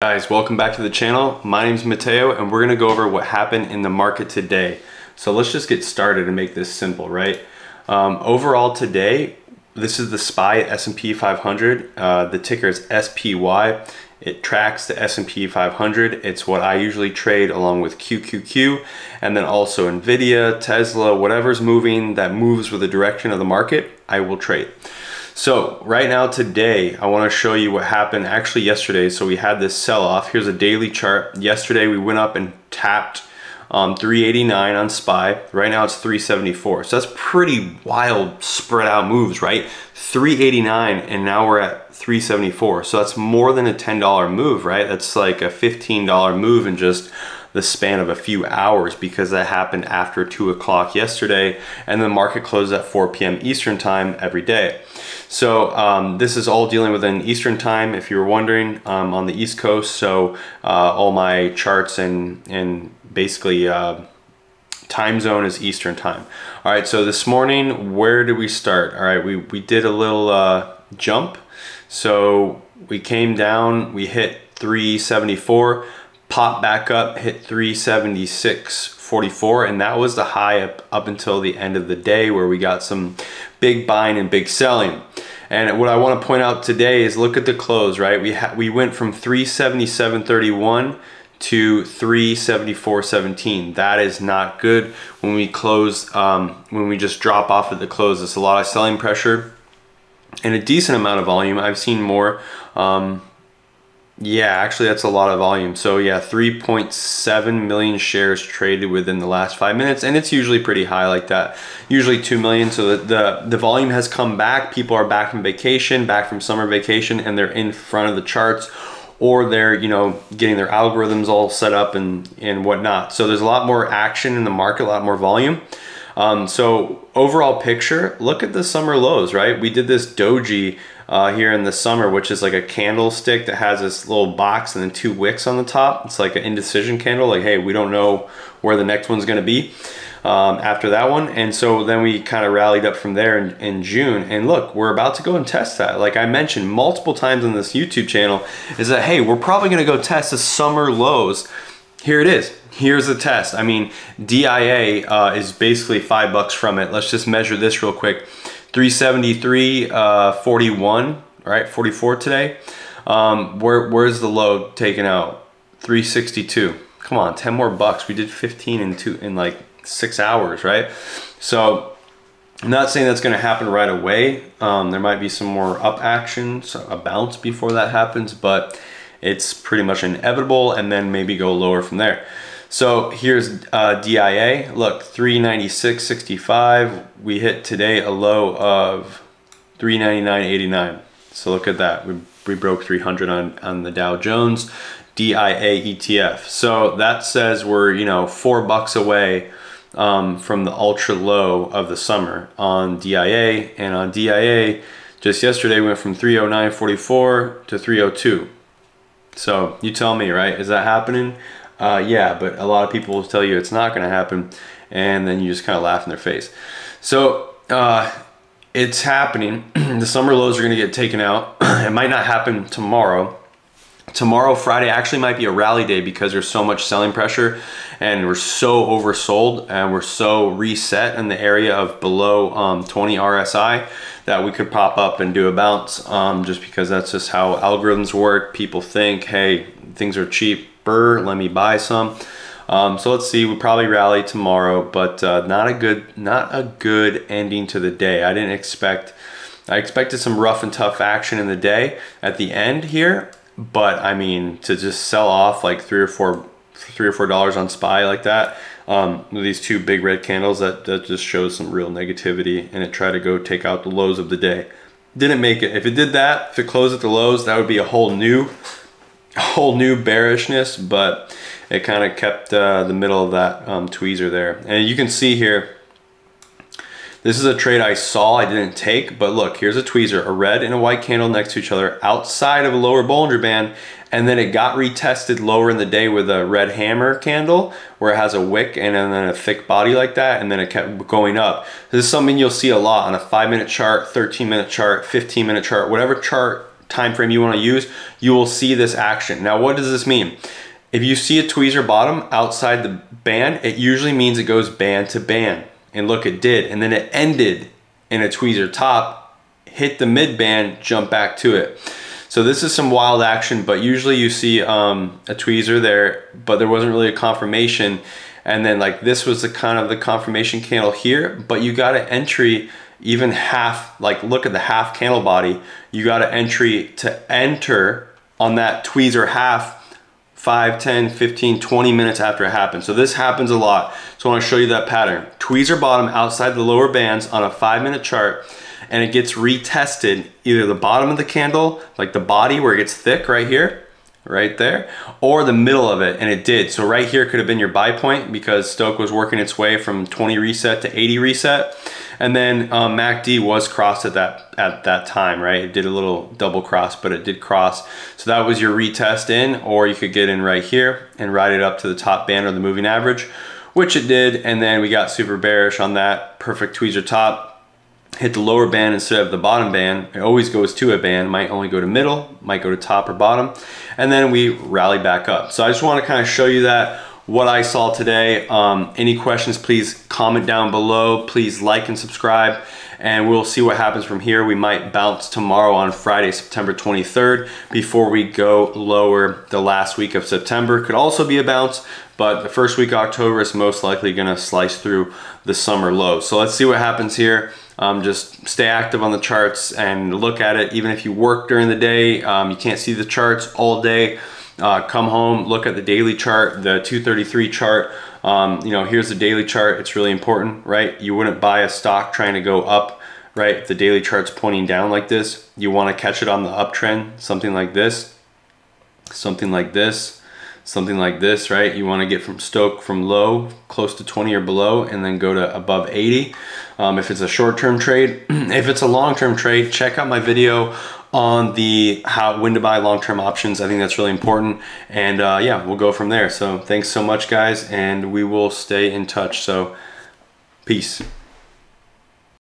Guys, welcome back to the channel. My name is Mateo and we're gonna go over what happened in the market today. So let's just get started and make this simple, right? Um, overall today, this is the SPY S&P 500. Uh, the ticker is SPY. It tracks the S&P 500. It's what I usually trade along with QQQ and then also Nvidia, Tesla, whatever's moving that moves with the direction of the market, I will trade. So right now today, I wanna show you what happened actually yesterday. So we had this sell off. Here's a daily chart. Yesterday we went up and tapped um, 389 on SPY. Right now it's 374. So that's pretty wild spread out moves, right? 389 and now we're at 374. So that's more than a $10 move, right? That's like a $15 move in just the span of a few hours because that happened after two o'clock yesterday and the market closed at 4 p.m. Eastern time every day. So um, this is all dealing with an Eastern time, if you were wondering, um, on the East Coast. So uh, all my charts and, and basically uh, time zone is Eastern time. All right, so this morning, where did we start? All right, we, we did a little uh, jump. So we came down, we hit 374, popped back up, hit 376 44 and that was the high up, up until the end of the day where we got some big buying and big selling. And what I want to point out today is look at the close, right? We we went from 377.31 to 374.17. That is not good when we close, um, when we just drop off at the close. It's a lot of selling pressure and a decent amount of volume. I've seen more. Um, yeah, actually that's a lot of volume. So yeah, 3.7 million shares traded within the last five minutes and it's usually pretty high like that. Usually 2 million. So the, the, the volume has come back. People are back from vacation, back from summer vacation and they're in front of the charts or they're, you know, getting their algorithms all set up and, and whatnot. So there's a lot more action in the market, a lot more volume. Um, so overall picture, look at the summer lows, right? We did this doji uh, here in the summer, which is like a candlestick that has this little box and then two wicks on the top. It's like an indecision candle, like, hey, we don't know where the next one's gonna be um, after that one. And so then we kind of rallied up from there in, in, June. And look, we're about to go and test that. Like I mentioned multiple times on this YouTube channel, is that, hey, we're probably gonna go test the summer lows. Here it is here's the test. I mean, DIA uh, is basically five bucks from it. Let's just measure this real quick. 373, uh, 41, right? 44 today. Um, where, where's the low taken out? 362. Come on, 10 more bucks. We did 15 in two in like six hours, right? So I'm not saying that's going to happen right away. Um, there might be some more up action, so a bounce before that happens, but it's pretty much inevitable and then maybe go lower from there. So here's uh, DIA. Look, 396.65. We hit today a low of 399.89. So look at that. We, we broke 300 on, on the Dow Jones DIA ETF. So that says we're, you know, four bucks away um, from the ultra low of the summer on DIA. And on DIA, just yesterday we went from 309.44 to 302. So you tell me, right? Is that happening? uh, yeah, but a lot of people will tell you it's not going to happen, and then you just kind of laugh in their face. So uh, it's happening. the summer lows are going to get taken out. it might not happen tomorrow. Tomorrow, Friday, actually might be a rally day because there's so much selling pressure and we're so oversold and we're so reset in the area of below um, 20 RSI that we could pop up and do a bounce um, just because that's just how algorithms work. People think, hey, things are cheap Burr, let me buy some. Um, so let's see, we probably rally tomorrow, but uh, not a good, not a good ending to the day. I didn't expect, I expected some rough and tough action in the day at the end here, but I mean to just sell off like three or four, three or four dollars on SPY like that. Um, these two big red candles that, that just shows some real negativity and it tried to go take out the lows of the day. Didn't make it. If it did that, if it closed at the lows, that would be a whole new whole new bearishness, but it kind of kept uh, the middle of that um, tweezer there. And you can see here, this is a trade I saw, I didn't take, but look, here's a tweezer, a red and a white candle next to each other outside of a lower Bollinger Band, and then it got retested lower in the day with a red hammer candle, where it has a wick and then a thick body like that, and then it kept going up. This is something you'll see a lot on a five minute chart, 13 minute chart, 15 minute chart, whatever chart time frame you want to use, you will see this action. Now, what does this mean? If you see a tweezer bottom outside the band, it usually means it goes band to band. And look, it did. And then it ended in a tweezer top, hit the mid band, jump back to it. So this is some wild action, but usually you see um, a tweezer there, but there wasn't really a confirmation. And then like this was the kind of the confirmation candle here, but you got an entry even half, like look at the half candle body, you got an entry to enter on that tweezer half 5, 10, 15, 20 minutes after it happens. So this happens a lot. So I wanna show you that pattern. Tweezer bottom outside the lower bands on a five minute chart and it gets retested either the bottom of the candle, like the body where it gets thick right here, right there, or the middle of it, and it did. So right here could have been your buy point because Stoch was working its way from 20 reset to 80 reset. And then um, MACD was crossed at that at that time, right? It did a little double cross, but it did cross. So that was your retest in, or you could get in right here and ride it up to the top band or the moving average, which it did. And then we got super bearish on that perfect tweezer top hit the lower band instead of the bottom band. It always goes to a band, might only go to middle, might go to top or bottom, and then we rally back up. So I just wanna kind of show you that, what I saw today. Um, any questions, please comment down below. Please like and subscribe, and we'll see what happens from here. We might bounce tomorrow on Friday, September 23rd, before we go lower the last week of September. Could also be a bounce, but the first week of October is most likely gonna slice through the summer low. So let's see what happens here. Um, just stay active on the charts and look at it. Even if you work during the day, um, you can't see the charts all day. Uh, come home, look at the daily chart, the 233 chart. Um, you know, here's the daily chart. It's really important, right? You wouldn't buy a stock trying to go up, right? The daily chart's pointing down like this, you want to catch it on the uptrend, something like this, something like this something like this, right? You want to get from stoch from low, close to 20 or below, and then go to above 80. Um, if it's a short-term trade, if it's a long-term trade, check out my video on the how when to buy long-term options. I think that's really important. And uh, yeah, we'll go from there. So thanks so much, guys, and we will stay in touch. So peace.